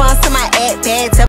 response to my at bad.